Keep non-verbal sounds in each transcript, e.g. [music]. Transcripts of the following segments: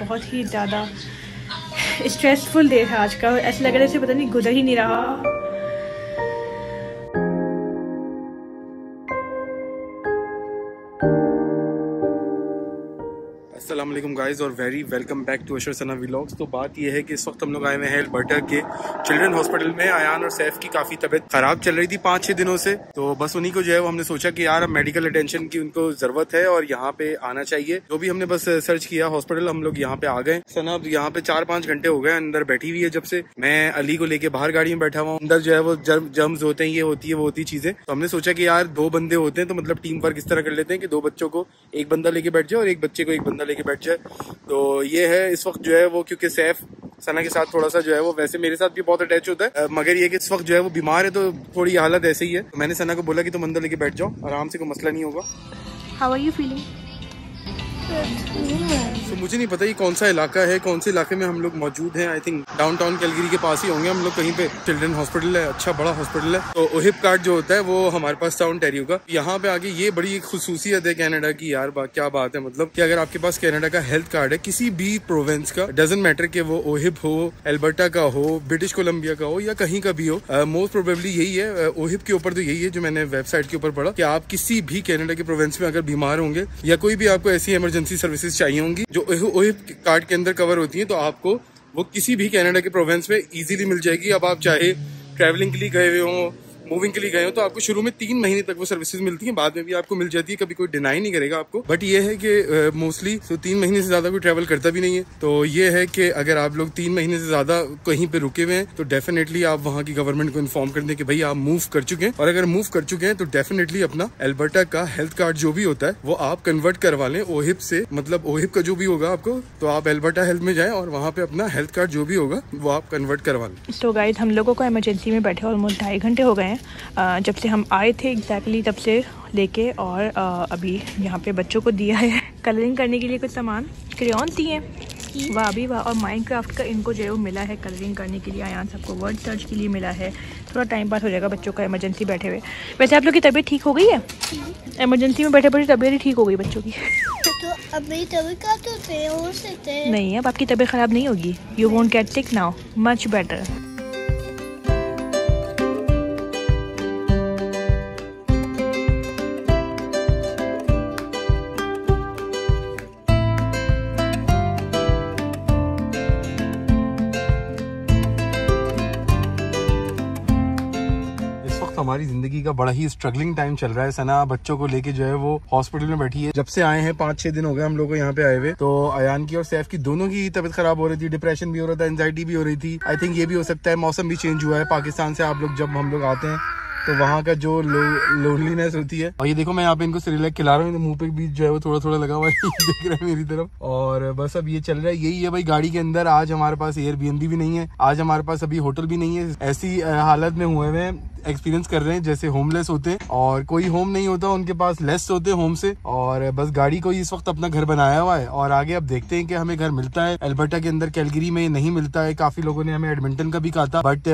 बहुत ही ज़्यादा stressful day है आज का। ऐसा लग रहा है पता नहीं गुजर ही नहीं रहा। असलम गाइज़ और very welcome back to Ashar Sana vlogs तो बात यह है कि इस वक्त हम लोग आए हुए हैं अल्बर्टा के चिल्ड्रन हॉस्पिटल में। आयान और सैफ की काफ़ी तबियत खराब चल रही थी पाँच छह दिनों से। तो बस उन्हीं को जो है वो हमने सोचा कि यार, अब मेडिकल अटेंशन की उनको ज़रूरत है और यहाँ पे आना चाहिए। जो भी हमने बस सर्च किया हॉस्पिटल हम लोग यहाँ पे आ गए। सना अब यहाँ पे चार पाँच घंटे हो गए अंदर बैठी हुई है जब से। मैं अली को लेके बाहर गाड़ी में बैठा हुआ अंदर जो है वो जर्म्स होते हैं, ये होती है, वो होती चीज़ें। तो हमने सोचा कि यार, दो बंदे होते हैं तो मतलब टीम वर्क इस तरह कर लेते हैं कि दो बच्चों को एक बंदा लेके बैठ जाए और एक बच्चे को एक बंदा लेके बैठ जाए तो ये है इस वक्त जो है वो क्योंकि सैफ सना के साथ थोड़ा सा जो है वो वैसे मेरे साथ भी बहुत अटैच होता है। मगर ये कि इस वक्त जो है वो बीमार है तो थोड़ी हालत ऐसे ही है। तो मैंने सना को बोला कि तुम अंदर लेके बैठ जाओ आराम से कोई मसला नहीं होगा। हाउ आर यू फीलिंग तो मुझे नहीं पता ये कौन सा इलाका है कौन से इलाके में हम लोग मौजूद हैं। I think downtown Calgary के पास ही होंगे हम लोग कहीं पे चिल्ड्रन हॉस्पिटल है अच्छा बड़ा हॉस्पिटल है। तो ओहिप कार्ड जो होता है वो हमारे पास था टेरियो का यहाँ पे आगे ये बड़ी खसूसियत है कैनेडा की यार बा, क्या बात है मतलब कि अगर आपके पास कैनेडा का हेल्थ कार्ड है किसी भी प्रोविंस का डजेंट मैटर के वो ओहिप हो एल्बर्टा का हो ब्रिटिश कोलम्बिया का हो या कहीं का भी हो मोस्ट प्रोबेबली यही है ओहिप के ऊपर तो यही है जो मैंने वेबसाइट के ऊपर पढ़ा कि आप किसी भी कैनेडा के प्रोविंस में अगर बीमार होंगे या कोई भी आपको ऐसी इमरजेंसी सर्विसेज़ चाहिए होंगी जो कार्ड के अंदर कवर होती है तो आपको वो किसी भी कनाडा के प्रोविंस में इजीली मिल जाएगी। अब आप चाहे ट्रैवलिंग के लिए गए हुए हों मूविंग के लिए गए हो तो आपको शुरू में तीन महीने तक वो सर्विसेज़ मिलती हैं, बाद में भी आपको मिल जाती है, कभी कोई डिनाई नहीं करेगा आपको। बट ये है कि मोस्टली तो तीन महीने से ज़्यादा कोई ट्रेवल करता भी नहीं है। तो ये है कि अगर आप लोग तीन महीने से ज़्यादा कहीं पे रुके हुए हैं तो डेफिनेटली आप वहाँ की गवर्नमेंट को इन्फॉर्म कर दें कि भाई आप मूव कर चुके हैं। और अगर मूव कर चुके हैं तो डेफिनेटली अपना एल्बर्टा का हेल्थ कार्ड जो भी होता है, वो आप कन्वर्ट करवा लें ओहिप से। मतलब ओहिप का जो भी होगा आपको तो आप एल्बर्टा हेल्थ में जाए और वहाँ पे अपना हेल्थ कार्ड जो भी होगा, वो आप कन्वर्ट करवा लें। तो गाइड हम लोगों को इमरजेंसी में बैठे ऑलमोस्ट ढाई घंटे हो गए हैं। जब से हम आए थे एग्जैक्टली तब से लेके और अभी यहाँ पे बच्चों को दिया है कलरिंग करने के लिए कुछ सामान। क्रेन दिए वाह अभी वाह। और माइंड क्राफ्ट का इनको जो है वो मिला है कलरिंग करने के लिए। आयान सबको वर्ड सर्च के लिए मिला है। थोड़ा टाइम पास हो जाएगा बच्चों का इमरजेंसी बैठे हुए। वैसे आप लोग की तबीयत ठीक हो गई है? इमरजेंसी में बैठे बैठे तबीयत ही ठीक हो गई बच्चों की। तो अभी तबीयत तो हो सकते नहीं अब आपकी तबीयत ख़राब नहीं होगी। You won't get sick now much better हमारी का बड़ा ही स्ट्रगलिंग टाइम चल रहा है। सना, बच्चों को लेके जो है वो हॉस्पिटल में बैठी है। जब से आए हैं पाँच छह दिन हो गए हम लोग को यहाँ पे आए हुए। तो अयान की और सैफ की दोनों की तबियत खराब हो रही थी डिप्रेशन भी हो रहा था एंजाइटी भी हो रही थी। आई थिंक ये भी हो सकता है, मौसम भी चेंज हुआ है। पाकिस्तान से आप लोग जब हम लोग आते हैं तो वहाँ का जो लोनलीनेस होती है। और ये देखो, मैं यहाँ पे इनको सिरिलैक खिला रहा हूँ मुँह पे भी जो है वो थोड़ा थोड़ा लगा हुआ है [laughs] देख रहे हैं मेरी तरफ़। और बस अब ये चल रहा है, यही है भाई, गाड़ी के अंदर आज हमारे पास एयर भी नहीं है, आज हमारे पास अभी होटल भी नहीं है। ऐसी हालत में हुए हुए एक्सपीरियंस कर रहे हैं, जैसे होमलेस होते हैं और कोई होम नहीं होता, उनके पास लेस होते होम से और बस गाड़ी को इस वक्त अपना घर बनाया हुआ है और आगे अब देखते हैं कि हमें घर मिलता है। एल्बर्टा के अंदर कैलगिरी में नहीं मिलता है, काफ़ी लोगों ने हमें एडमिंटन का भी कहा था बट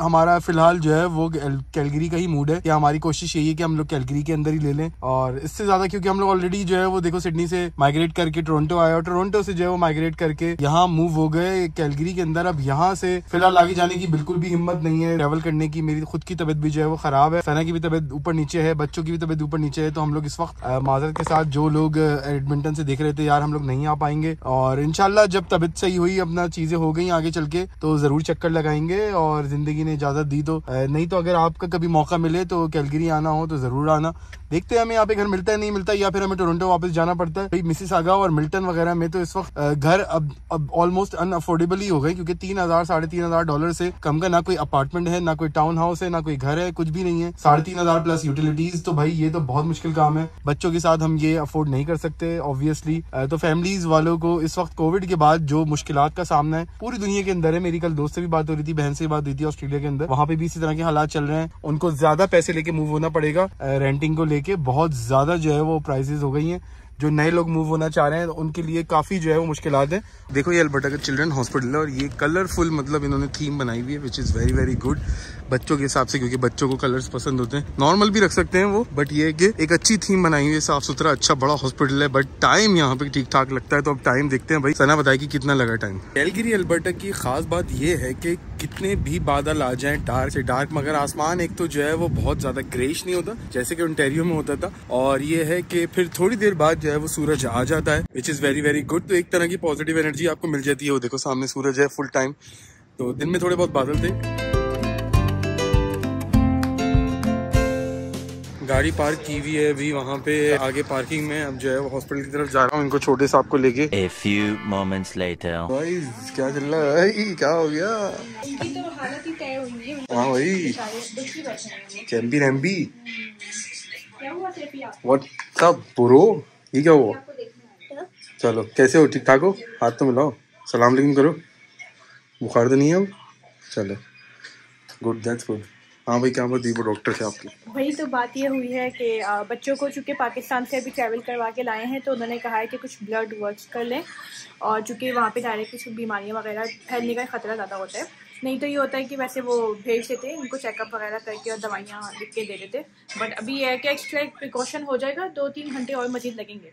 हमारा फ़िलहाल जो है वो कैलगिरी का ही मूड है कि हमारी कोशिश यही है कि हम लोग कैलगिरी के अंदर ही ले लें और इससे ज़्यादा क्योंकि हम लोग ऑलरेडी जो है वो देखो सिडनी से माइग्रेट करके टोरंटो आए और टोरंटो से जो है वो माइग्रेट करके यहाँ मूव हो गए। कैलगिरी के अंदर अब यहाँ से फ़िलहाल आगे जाने की बिल्कुल भी हिम्मत नहीं है। ट्रेवल करने की मेरी खुद की तबीयत भी जो है वो खराब है। सना की भी तबीयत ऊपर नीचे है, बच्चों की भी तबीयत ऊपर नीचे है तो हम लोग इस वक्त माजरत के साथ जो लोग एडमिंटन से देख रहे थे, यार हम लोग नहीं आ पाएँगे। और इनशाला जब तबीयत सही हुई, अपना चीज़ें हो गई आगे चल के तो ज़रूर चक्कर लगाएँगे और ज़िंदगी ने इजाज़त दी तो नहीं तो अगर आपका कभी मौका मिले तो कैलगिरी आना हो तो ज़रूर आना। देखते हैं हमें यहाँ पे घर मिलता है, नहीं मिलता है या फिर हमें टोरंटो वापस जाना पड़ता है। मिसिस आगा और मिल्टन वगैरह में तो इस वक्त घर अब अब ऑलमोस्ट अनअफोर्डेबल ही हो गए, क्योंकि तीन हज़ार, साढ़े तीन हज़ार डॉलर से कम का ना कोई अपार्टमेंट है, ना कोई टाउन हाउस है, ना कोई घर है, कुछ भी नहीं है। साढ़े तीन हज़ार प्लस यूटिलिटीज तो भाई, ये तो बहुत मुश्किल काम है। बच्चों के साथ हम ये अफोर्ड नहीं कर सकते ऑब्वियसली तो फैमिलीज़ वालों को इस वक्त कोविड के बाद जो मुश्किल का सामना है, पूरी दुनिया के अंदर है। मेरी कल दोस्त से भी बात हो रही थी, बहन से भी बात हुई थी, ऑस्ट्रेलिया के अंदर। वहाँ पे भी इसी तरह के हालात चल रहे हैं। उनको ज़्यादा पैसे लेके मूव होना पड़ेगा। रेंटिंग को लेके बहुत ज़्यादा जो है वो प्राइसेस हो गई हैं। जो नए लोग मूव होना चाह रहे हैं, उनके लिए काफ़ी जो है वो मुश्किल है। देखो ये अल्बर्टा का चिल्ड्रन हॉस्पिटल है और ये कलरफुल मतलब इन्होंने थीम बनाई हुई है which is very very good बच्चों के हिसाब से, क्योंकि बच्चों को कलर्स पसंद होते हैं। नॉर्मल भी रख सकते हैं वो बट ये कि एक अच्छी थीम बनाई हुई है, साफ़ सुथरा अच्छा बड़ा हॉस्पिटल है बट टाइम यहाँ पे ठीक ठाक लगता है तो अब टाइम देखते हैं भाई। सना बताए कि कितना लगा टाइम कैलगिरी अल्बर्टा की खास बात ये है कि कितने भी बादल आ जाए डार्क से डार्क मगर आसमान एक तो जो है वो बहुत ज़्यादा ग्रेश नहीं होता, जैसे कि ओंटेरियो में होता था। और ये है कि फिर थोड़ी देर बाद जो है वो सूरज आ जाता है which is very very good तो एक तरह की पॉजिटिव एनर्जी आपको मिल जाती है। वो देखो, सामने सूरज है फुल टाइम तो दिन में थोड़े बहुत बादल थे। गाड़ी पार्क की हुई है अभी वहाँ पे आगे पार्किंग में अब जो है वो हॉस्पिटल की तरफ़ जा रहा हूँ इनको छोटे साहब को लेके। A few moments later. भाई क्या चल रहा है भाई? क्या हो गया? तो हालत ही तय हुई है हाँ भाई। चैम्पी रैम्पी क्या हुआ व्हाट सब बुरो ये क्या हुआ? चलो कैसे हो? ठीक ठाक हो? हाथ तो मिलाओ। सलाम करो। बुखार तो नहीं है अब? चलो। गुड दैट्स गुड हाँ भाई, क्या बात वो डॉक्टर थे आपके। वही तो बात ये हुई है कि बच्चों को चूँकि पाकिस्तान से अभी ट्रैवल करवा के लाए हैं तो उन्होंने कहा है कि कुछ ब्लड वर्क कर लें। और चूँकि वहाँ पे डायरेक्ट कुछ बीमारियाँ वगैरह फैलने का खतरा ज़्यादा होता है। नहीं तो ये होता है कि वैसे वो भेज देते हैं उनको चेकअप वगैरह करके और दवाइयाँ लिख के दे देते। बट अभी यह है कि एक्स्ट्रा एक प्रिकॉशन हो जाएगा दो तीन घंटे और मजीद लगेंगे।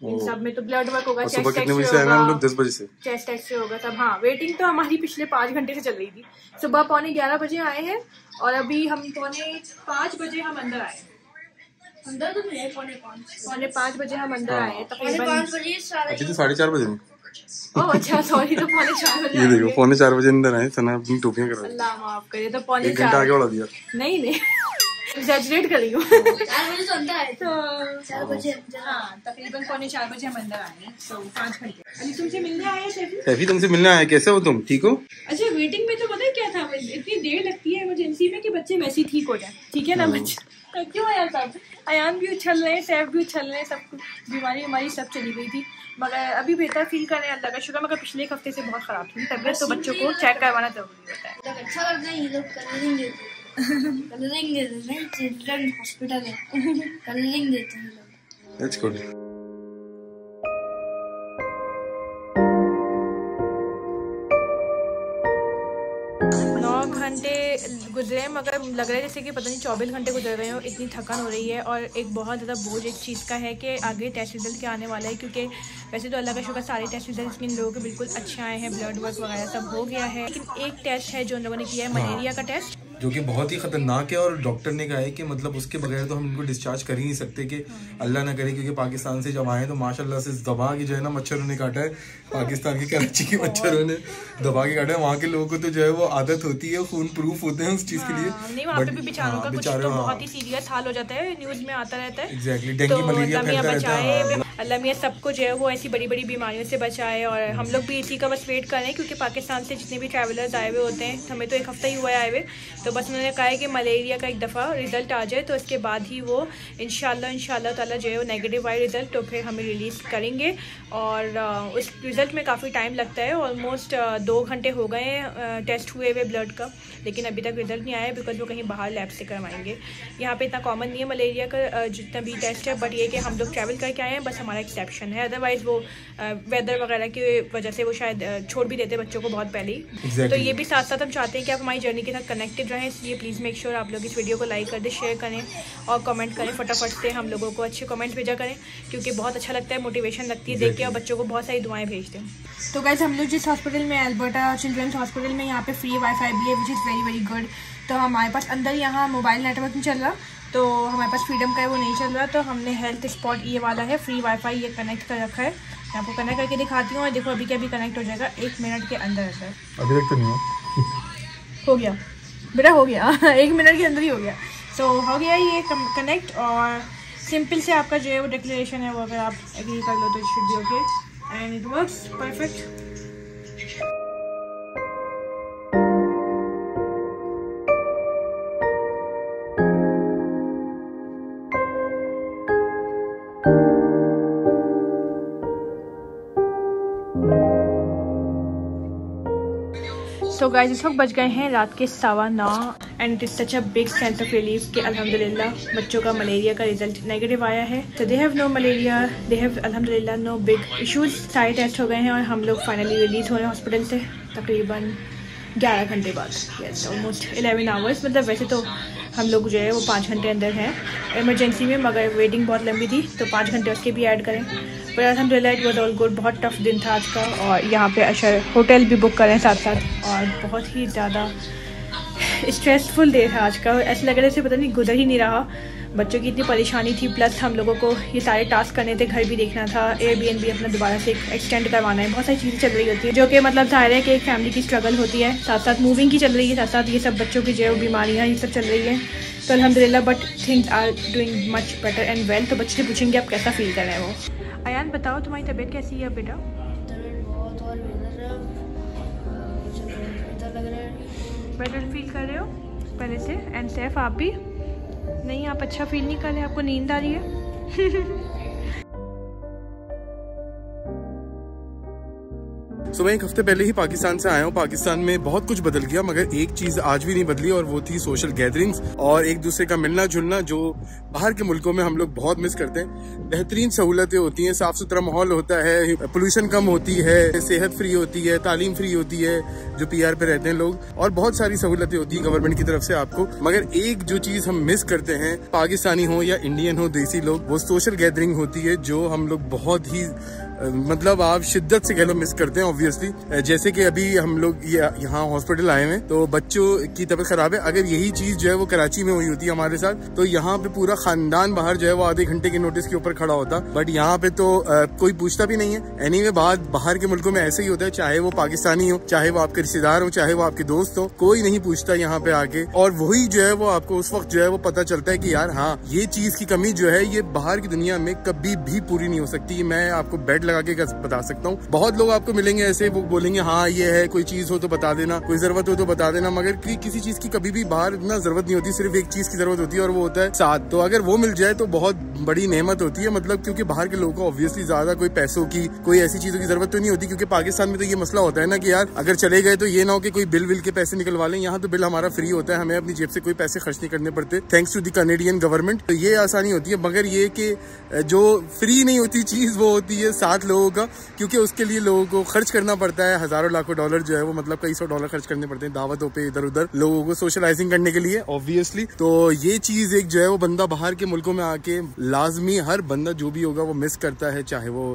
इन सब में तो ब्लड वर्क होगा चेस्ट सुबह कितने बजे से आए हम लोग? दस बजे से? चेस्ट एक्सरे होगा सब हाँ वेटिंग तो हमारी पिछले पाँच घंटे से चल रही थी। सुबह पौने ग्यारह बजे आए हैं और अभी हम पौने पाँच बजे हम अंदर आए अंदर तो नहीं है पौने पाँच पौने पाँच बजे हम अंदर आए हैं पौने तकरीबन पाँच बजे सारा अभी तो साढ़े चार बजे अच्छा सॉरी तो पौने चार बजे ये देखो पौने चार बजे अंदर आए सना अपनी टोपियाँ करा अल्लाह माफ़ करे तो पौने घंटा आगे बढ़ा दिया। नहीं नहीं। एग्जैजरेट कर रही हूँ। चार बजे तो अंदर आए तो चार बजे हाँ तकरीबन पौने चार बजे हम अंदर आए तो पाँच घंटे। अभी तुमसे मिलने आए हैं सैफी सैफी तुमसे मिलने आया कैसे हो तुम? ठीक हो? अच्छा वेटिंग में तो पता है क्या था? इतनी देर लगती है इमरजेंसी में कि बच्चे वैसे ही ठीक हो जाए। ठीक है ना बच्चे? क्यों आया सब अयान भी उछल रहे हैं सैफ भी उछल रहे हैं सब कुछ। बीमारी हमारी सब चली गई थी। मगर अभी बेहतर फील कर रहे हैं अल्लाह का शुक्र मगर पिछले एक हफ़्ते से बहुत ख़राब थी। तबियत तो बच्चों को चेक करवाना ज़रूरी होता है। लोग अच्छा लगता है ये लोग कलरिंग देते हैं कलरिंग देते हैं चिल्ड्रन हॉस्पिटल है कलरिंग देते हैं लोग दैट्स गुड नौ घंटे गुजरे हैं मगर लग रहा है जैसे कि पता नहीं चौबीस घंटे गुजर रहे हो इतनी थकान हो रही है और एक बहुत ज़्यादा बोझ एक चीज़ का है कि आगे टेस्ट रिज़ल्ट क्या आने वाला है क्योंकि वैसे तो अल्लाह का शुक्र सारे टेस्ट रिज़ल्ट इन लोगों के बिल्कुल अच्छे आए हैं ब्लड वर्क वगैरह सब हो गया है। लेकिन एक टेस्ट है जो उन लोगों ने किया है मलेरिया का टेस्ट जो कि बहुत ही खतरनाक है और डॉक्टर ने कहा है कि मतलब उसके बगैर तो हम इनको डिस्चार्ज कर ही नहीं सकते कि अल्लाह ना करे क्योंकि पाकिस्तान से जब आए तो माशाल्लाह से दबा के जो है ना मच्छरों ने काटा है। पाकिस्तान के कराची के [laughs] मच्छरों ने दबा के काटा है। वहाँ के लोगों को तो जो है वो आदत होती है खून प्रूफ होते हैं उस चीज़ के लिए। हाँ, बेचारों हाँ, का बेचारे, तो हाँ। बहुत ही सीरियस हाल हो जाता है न्यूज़ में आता रहता है। तो डेंगू मलेरिया फैलता रहता हाँ। अल्लाह मियाँ सबको जो है वो ऐसी बड़ी बड़ी बीमारियों से बचाए और हम लोग भी इसी का बस वेट कर रहे हैं क्योंकि पाकिस्तान से जितने भी ट्रैवलर्स आए हुए होते हैं, हमें तो एक हफ़्ता ही हुआ है आए हुए तो बस उन्होंने कहा है कि मलेरिया का एक दफ़ा रिज़ल्ट आ जाए तो उसके बाद ही वो इनशाला इनशाला ताला जो है वो नेगेटिव आए रिज़ल्ट तो फिर हमें रिलीज़ करेंगे और उस रिज़ल्ट में काफ़ी टाइम लगता है ऑलमोस्ट दो घंटे हो गए हैं टेस्ट हुए हुए ब्लड का, लेकिन अभी तक रिज़ल्ट नहीं आया बिकॉज़ वो कहीं बाहर लैब से करवाएँगे। यहाँ पर इतना कॉमन नहीं है मलेरिया का जितना भी टेस्ट है बट ये कि हम लोग ट्रैवल करके आए हैं, बस हमारा एक्सेप्शन है. अदरवाइज़ वो वेदर वगैरह की वजह से वो शायद छोड़ भी देते बच्चों को बहुत पहले ही. Exactly. तो ये भी साथ साथ हम चाहते हैं कि आप हमारी जर्नी के साथ कनेक्टेड रहें. इसलिए प्लीज़ मेक श्योर आप लोग इस वीडियो को लाइक कर दें शेयर करें और कमेंट करें. फटाफट से हम लोगों को अच्छे कमेंट्स भेजा करें क्योंकि बहुत अच्छा लगता है मोटिवेशन लगती है देख के और बच्चों को बहुत सारी दुआएँ भेजते हैं तो गैस हम लोग जिस हॉस्पिटल में अल्बर्टा चिल्ड्रंस हॉस्पिटल में यहाँ पे फ्री वाईफाई भी है which is very very good तो हमारे पास अंदर यहाँ मोबाइल नेटवर्क नहीं चल रहा. तो हमारे पास फ्रीडम का है वो नहीं चल रहा तो हमने हेल्थ स्पॉट ये वाला है फ्री वाईफाई ये कनेक्ट कर रखा है। मैं आपको कनेक्ट करके दिखाती हूँ और देखो अभी क्या अभी कनेक्ट हो जाएगा एक मिनट के अंदर अंदर अभी तक तो नहीं हो गया। बेटा हो गया। [laughs] एक मिनट के अंदर ही हो गया। सो हो गया ये कनेक्ट और सिंपल से आपका जो है वो डिक्लेरेशन है वो अगर आप एग्री कर लो तो it should be okay and it works perfect guys इस वक्त बज गए हैं रात के सवा नौ। And it is such a big sense of relief कि अल्हम्दुलिल्लाह बच्चों का मलेरिया का रिज़ल्ट नेगेटिव आया है। तो they have no malaria they have अल्हम्दुलिल्लाह नो बिग इश्यूज़ सारे टेस्ट हो गए हैं और हम लोग फाइनली रिलीज़ हो रहे हैं हॉस्पिटल से, तकरीबन ग्यारह घंटे बाद। यस ऑलमोस्ट एलेवन आवर्स मतलब वैसे तो हम लोग जो है वो पाँच घंटे अंदर हैं। इमरजेंसी में, मगर वेटिंग बहुत लंबी थी तो पाँच घंटे उसके भी ऐड करें। पर अलहमदिल्ला इट वॉज़ ऑल गुड, बहुत टफ दिन था आज का। और यहाँ पे अशर होटल भी बुक करें साथ साथ। और बहुत ही ज़्यादा स्ट्रेसफुल डे था आज का। ऐसा लग रहा है पता नहीं गुजर ही नहीं रहा। बच्चों की इतनी परेशानी थी प्लस हम लोगों को ये सारे टास्क करने थे, घर भी देखना था एयर बी अपना दोबारा से एक्सटेंड करवाना है। बहुत सारी चीज़ें चल रही होती है, जो कि मतलब ज़ाहिर है कि एक फैमिली की स्ट्रगल होती है। साथ साथ मूविंग की चल रही है, साथ साथ ये सब बच्चों की जो बीमारियाँ, ये सब चल रही है। तो अलहमदिल्ला but things are doing much better and well तो बच्चे पूछेंगे आप कैसा फील कर रहे हैं वो? अयान बताओ तुम्हारी तबीयत कैसी है बेटा? बेटर फील कर रहे हो? पहले से? एंड सेफ़ आप भी? नहीं आप अच्छा फील नहीं कर रहे? आपको नींद आ रही है? [laughs] सो मैं एक हफ़्ते पहले ही पाकिस्तान से आया हूँ। पाकिस्तान में बहुत कुछ बदल गया, मगर एक चीज़ आज भी नहीं बदली, और वो थी सोशल गैदरिंग्स और एक दूसरे का मिलना जुलना जो बाहर के मुल्कों में हम लोग बहुत मिस करते हैं। बेहतरीन सहूलतें होती हैं साफ़ सुथरा माहौल होता है पोल्यूशन कम होती है, सेहत फ्री होती है, तालीम फ्री होती है, जो पीआर पे रहते हैं लोग। और बहुत सारी सहूलतें होती है गवर्नमेंट की तरफ़ से आपको। मगर एक जो चीज़ हम मिस करते हैं, पाकिस्तानी हो या इंडियन हो, देसी लोग, वो सोशल गैदरिंग होती है, जो हम लोग बहुत ही मतलब आप शिद्दत से कह लो मिस करते हैं ऑब्वियसली जैसे कि अभी हम लोग यहाँ हॉस्पिटल आए हैं तो बच्चों की तबीयत खराब है। अगर यही चीज़ जो है वो कराची में हुई होती है हमारे साथ तो यहाँ पे पूरा खानदान बाहर जो है वो आधे घंटे के नोटिस के ऊपर खड़ा होता। बट यहाँ पे तो आ, कोई पूछता भी नहीं है। एनी anyway, बात बाहर के मुल्कों में ऐसे ही होता है चाहे वो पाकिस्तानी हो चाहे वो आपके रिश्तेदार हो चाहे वो आपके दोस्त हो कोई नहीं पूछता यहाँ पे आके। और वही जो है वो आपको उस वक्त जो है वो पता चलता है की यार हाँ ये चीज़ की कमी जो है ये बाहर की दुनिया में कभी भी पूरी नहीं हो सकती। मैं आपको बेड लगा के बता सकता हूँ। बहुत लोग आपको मिलेंगे ऐसे वो बोलेंगे हाँ ये है कोई चीज़ हो तो बता देना कोई ज़रूरत हो तो बता देना। मगर कि, किसी चीज़ की कभी भी बाहर इतना ज़रूरत नहीं होती सिर्फ़ एक चीज़ की ज़रूरत होती है और वो होता है साथ। तो अगर वो मिल जाए तो बहुत बड़ी नेमत होती है मतलब क्योंकि बाहर के लोगों को ऑब्वियसली ज़्यादा कोई पैसों की कोई ऐसी चीज़ों की ज़रूरत तो नहीं होती क्योंकि पाकिस्तान में तो ये मसला होता है ना कि यार अगर चले गए तो ये ना हो कि कोई बिल विल के पैसे निकलवा लें। यहाँ तो बिल हमारा फ्री होता है हमें अपनी जेब से कोई पैसे खर्च नहीं करने पड़ते। Thanks to the Canadian government तो ये आसानी होती है। मगर ये कि जो फ्री नहीं होती चीज़ वो होती है सात लोगों का क्योंकि उसके लिए लोगों को खर्च करना पड़ता है। हज़ारों लाखों डॉलर जो है वो मतलब कई सौ डॉलर खर्च करने पड़ते हैं दावतों पे इधर उधर लोगों को सोशलाइजिंग करने के लिए ऑब्वियसली तो ये चीज़ एक जो है वो बंदा बाहर के मुल्कों में आके लाजमी हर बंदा जो भी होगा वो मिस करता है, चाहे वो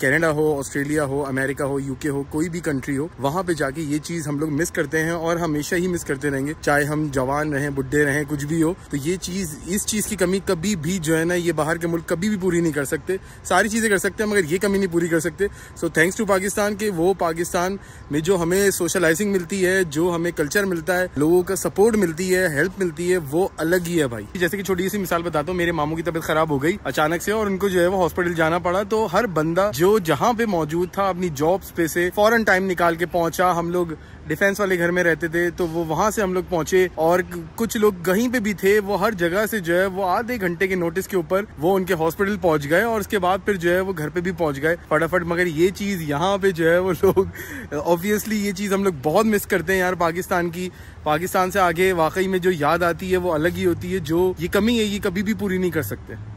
कैनेडा हो ऑस्ट्रेलिया हो अमेरिका हो यूके हो, कोई भी कंट्री हो, वहाँ पे जाके ये चीज़ हम लोग मिस करते हैं और हमेशा ही मिस करते रहेंगे। चाहे हम जवान रहे बुढ़े रहे, कुछ भी हो तो ये चीज़, इस चीज़ की कमी कभी भी जो है ना, ये बाहर के मुल्क कभी भी पूरी नहीं कर सकते। सारी चीज़ें कर सकते हैं, मगर ये कमी नहीं पूरी कर सकते। सो थैंक्स टू पाकिस्तान के, वो पाकिस्तान में जो हमें सोशलाइजिंग मिलती है, जो हमें कल्चर मिलता है, लोगों का सपोर्ट मिलती है हेल्प मिलती है, वो अलग ही है भाई। जैसे कि छोटी सी मिसाल बताता हूँ, मेरे मामू की तबियत खराब हो गई अचानक से और उनको जो है वो हॉस्पिटल जाना पड़ा। तो हर बंदा जो जहाँ पे मौजूद था, अपनी जॉब्स पे से फॉरन टाइम निकाल के पहुँचा, हम लोग डिफेंस वाले घर में रहते थे तो वो वहाँ से हम लोग पहुँचे और कुछ लोग कहीं पे भी थे, वो हर जगह से जो है, वो आधे घंटे के नोटिस के ऊपर वो उनके हॉस्पिटल पहुँच गए और उसके बाद फिर जो है, वो घर पे भी पहुँच गए। फटाफट, मगर ये चीज़ यहाँ पे जो है, वो लोग ऑब्वियसली ये चीज़ हम लोग बहुत मिस करते हैं यार पाकिस्तान की। पाकिस्तान से आगे वाकई में जो याद आती है, वो अलग ही होती है, जो ये कमी है, ये कभी भी पूरी नहीं कर सकते।